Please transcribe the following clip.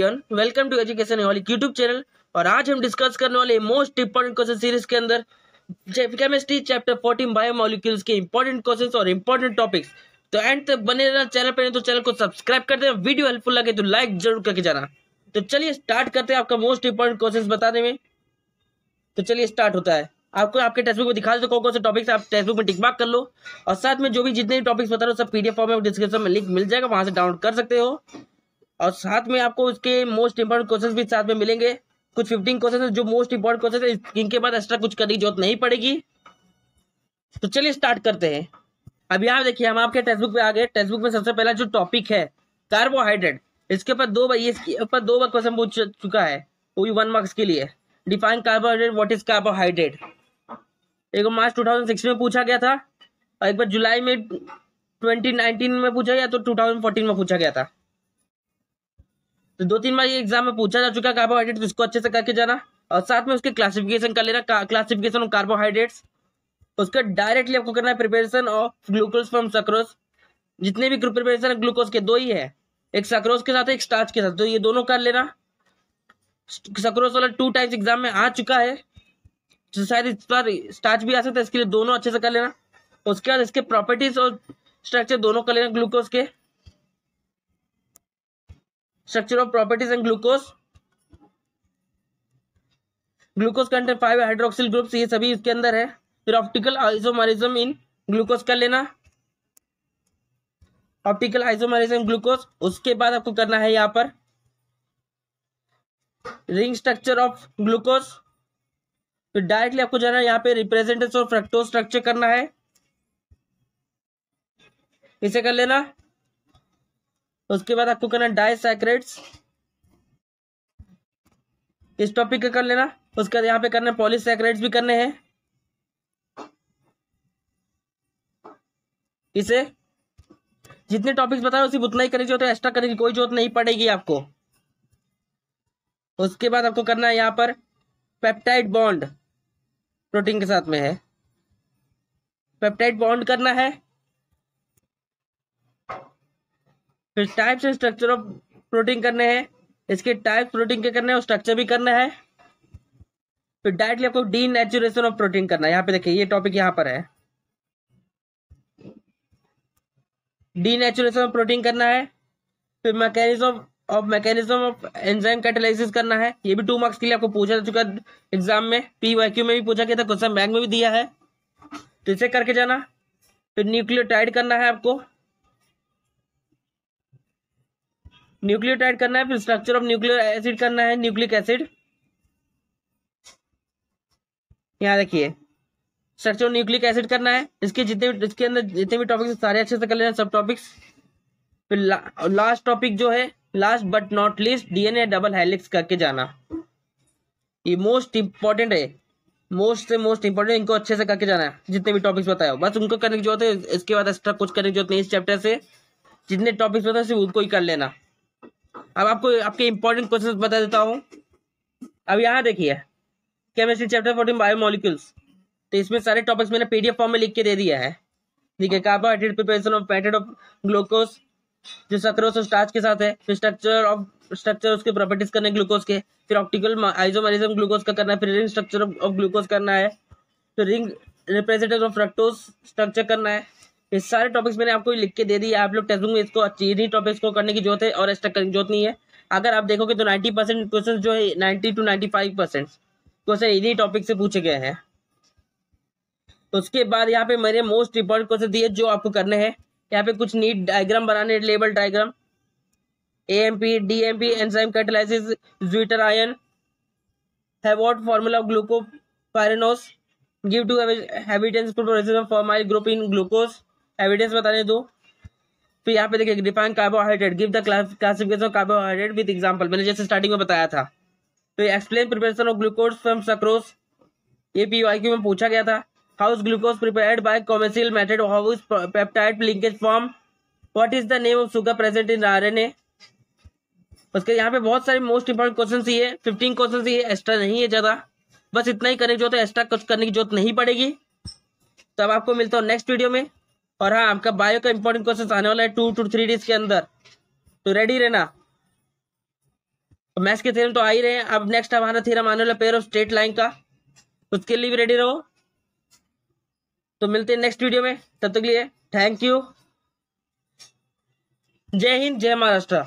Everyone welcome to education वाली YouTube channel और आज हम डिस्कस करने वाले मोस्ट इंपॉर्टेंट क्वेश्चन सीरीज़ के अंदर केमिस्ट्री चैप्टर 14 बायोमोलिक्यूल्स के इंपॉर्टेंट क्वेश्चंस और इंपॉर्टेंट टॉपिक्स तो एंड तक बने रहना चैनल पर तो चैनल को सब्सक्राइब कर देना। वीडियो हेल्पफुल लगे तो लाइक ज़रूर करके जाना। तो चलिए स्टार्ट करते हैं आपका मोस्ट इंपॉर्टेंट क्वेश्चन बताने में। तो चलिए स्टार्ट होता है। आपको आपके टेक्स्ट बुक में दिखा दो कौन कौन से टॉपिक्स आप टेक्स्ट बुक में टिक मार्क कर लो। और साथ में जो भी जितने भी टॉपिक्स बता रहे हो, सब पीडीएफ फॉर्म में डिस्क्रिप्शन में लिंक मिल जाएगा, वहाँ से डाउनलोड कर सकते हो। और साथ में आपको उसके मोस्ट इंपॉर्टेंट क्वेश्चन भी साथ में मिलेंगे। कुछ फिफ्टीन क्वेश्चन जो मोस्ट इंपॉर्टेंट क्वेश्चन है इनके बाद एक्स्ट्रा कुछ करने की ज़रूरत नहीं पड़ेगी। तो चलिए स्टार्ट करते हैं। अब यहाँ देखिए, हम आपके टेक्स्ट बुक पे आ गए। टेक्स्ट बुक में सबसे पहला जो टॉपिक है कार्बोहाइड्रेट इसके ऊपर दो बार इसके ऊपर दो बार क्वेश्चन पूछ चुका है, वो भी वन मार्क्स के लिए। Define carbohydrate what is carbohydrate एक बार मार्च 2006 में पूछा गया था, और एक बार जुलाई में 2019 में पूछा गया तो 2014 में पूछा गया था। तो दो तीन बार ये एग्ज़ाम में पूछा जा चुका है कार्बोहाइड्रेट तो इसको अच्छे से करके जाना। और साथ में उसके क्लासिफिकेशन कर लेना क्लासिफिकेशन ऑफ़ कार्बोहाइड्रेट्स उसका डायरेक्टली आपको करना है preparation of glucose from sucrose जितने भी प्रिपरेशन ग्लूकोज के दो ही है। एक सक्रोज के साथ, एक स्टार्च के साथ। तो ये दोनों कर लेना। सक्रोज वाला टू टाइम्स एग्ज़ाम में आ चुका है। तो शायद इस बार स्टार्च भी आ सकता है, इसके लिए दोनों अच्छे से कर लेना। उसके बाद इसके प्रॉपर्टीज़ और स्ट्रक्चर दोनों कर लेना ग्लूकोज के। Structure of properties and glucose glucose content five hydroxyl groups ये सभी इसके अंदर है। फिर ऑप्टिकल आइसोमरिज्म इन ग्लूकोज कर लेना। ऑप्टिकल आइसोमरिज्म ग्लूकोज उसके बाद आपको करना है यहाँ पर। रिंग स्ट्रक्चर ऑफ़ ग्लूकोज फिर डायरेक्टली आपको जाना है यहाँ पे रिप्रेजेंटेशन ऑफ़ फ्रक्टोज स्ट्रक्चर करना है। इसे कर लेना। उसके बाद आपको करना डाइसैक्रेट्स इस टॉपिक का कर लेना। उसके बाद यहाँ पे करना पॉलीसैक्रेट्स भी करने हैं। इसे जितने टॉपिक्स बताए सिर्फ़ उतना ही करने की ज़रूरत है। एक्स्ट्रा करने की कोई ज़रूरत नहीं पड़ेगी आपको। उसके बाद आपको करना है यहाँ पर पेप्टाइड बॉन्ड प्रोटीन के साथ में है। पेप्टाइड बॉन्ड करना है। फिर types and structure of protein करने हैं। इसके टाइप प्रोटीन के करने हैं और स्ट्रक्चर भी करना है। फिर डायरेक्टली आपको डी नेचुरेशन ऑफ़ प्रोटीन करना है। यहाँ पे देखिए, ये टॉपिक यहाँ पर है। डी नेचुरेशन ऑफ़ प्रोटीन करना है। फिर mechanism of mechanism of enzyme catalysis करना है। ये भी टू मार्क्स के लिए आपको पूछा जा चुका है एग्ज़ाम में। पी वाई में भी पूछा गया था क्वेश्चन बैंक में भी दिया है। तो इसे करके जाना। फिर न्यूक्लियोटाइड करना है आपको। न्यूक्लियोटाइड करना है फिर स्ट्रक्चर ऑफ़ न्यूक्लियर एसिड करना है न्यूक्लिक एसिड यहाँ देखिए स्ट्रक्चर ऑफ़ न्यूक्लिक एसिड करना है। इसके जितने इसके अंदर जितने भी टॉपिक्स सारे अच्छे से कर लेना सब टॉपिक्स फिर ला, लास्ट टॉपिक जो है last but not least DNA double helix करके जाना। ये मोस्ट इंपॉर्टेंट है। मोस्ट से मोस्ट इंपॉर्टेंट इनको अच्छे से करके जाना है जितने भी टॉपिक्स बताए बस उनको करने की ज़रूरत है इसके बाद एक्स्ट्रा कुछ करने की ज़रूरत नहीं इस चैप्टर से। जितने टॉपिक्स बताए सिर्फ़ उनको ही कर लेना। अब आपको, आपके इंपॉर्टेंट क्वेश्चन बता देता हूँ। अब यहाँ देखिए केमिस्ट्री चैप्टर फोर्टीन बायोमोलिक्यूल्स तो इसमें सारे टॉपिक्स मैंने पीडीएफ फॉर्म में लिख के दे दिया है। ठीक है carbohydrate preparation of patted of glucose जो सक्रोज और स्टार्च के साथ है, फिर स्ट्रक्चर ऑफ़ स्ट्रक्चर उसके प्रॉपर्टीज़ करने ग्लूकोज के, फिर ऑप्टिकल आइसोमरिज्म ग्लूकोज का करना है, फिर रिंग स्ट्रक्चर ऑफ़ ग्लूकोज करना है, फिर ring representative of fructose structure करना है। ये सारे टॉपिक्स मैंने आपको लिख के दे दिए। आप लोग टेस्ट बुक में इसको इन्हीं टॉपिक्स को करने की ज़रूरत है और एक्स्ट्रा करने की ज़रूरत नहीं है। अगर आप देखोगे तो नाइन्टी परसेंट क्वेश्चन जो है ninety two ninety five percent question इन्हीं टॉपिक से पूछे गए हैं। उसके बाद यहाँ पे मेरे मोस्ट इंपॉर्टेंट क्वेश्चन दिए जो आपको करने हैं। यहाँ पे कुछ नीट डायग्राम बनाने label diagram A M P D M P enzyme catalysis zwitterion Haworth formula of give two evidence for my group in glucose evidence बताने दो। फिर यहाँ पे देखिए define carbohydrate give the classification of carbohydrate with example मैंने जैसे starting में बताया था। तो explain preparation of glucose from sucrose ये पी वाई क्यू में पूछा गया था। How is glucose prepared by commercial method? How is peptide linkage form? What is the name of sugar present in rna उसके यहाँ पे बहुत सारे मोस्ट इंपॉर्टेंट क्वेश्चन ही है। फिफ्टीन क्वेश्चन ही है। एक्स्ट्रा नहीं है ज़्यादा। बस इतना ही करने की ज़रूरत है एक्स्ट्रा कुछ करने की ज़रूरत नहीं पड़ेगी। तो अब आपको मिलता हूँ नेक्स्ट वीडियो में। और हाँ आपका बायो का इंपॉर्टेंट क्वेश्चन आने वाला है टू टू थ्री डेज़ के अंदर। तो रेडी रहना। मैथ्स के थ्योरम तो आ ही रहे हैं। अब नेक्स्ट हमारा थ्योरम आने वाला पेयर ऑफ़ स्ट्रेट लाइन का। उसके लिए भी रेडी रहो। तो मिलते हैं नेक्स्ट वीडियो में। तब तक लिए थैंक यू जय हिंद, जय महाराष्ट्र।